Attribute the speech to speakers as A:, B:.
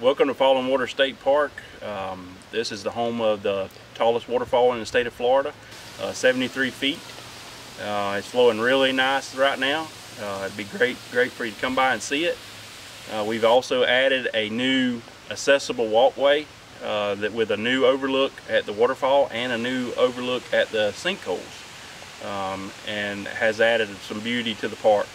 A: Welcome to Falling Waters State Park. Um, this is the home of the tallest waterfall in the state of Florida, uh, 73 feet. Uh, it's flowing really nice right now. Uh, it'd be great, great for you to come by and see it. Uh, we've also added a new accessible walkway uh, that with a new overlook at the waterfall and a new overlook at the sinkholes, um, and has added some beauty to the park.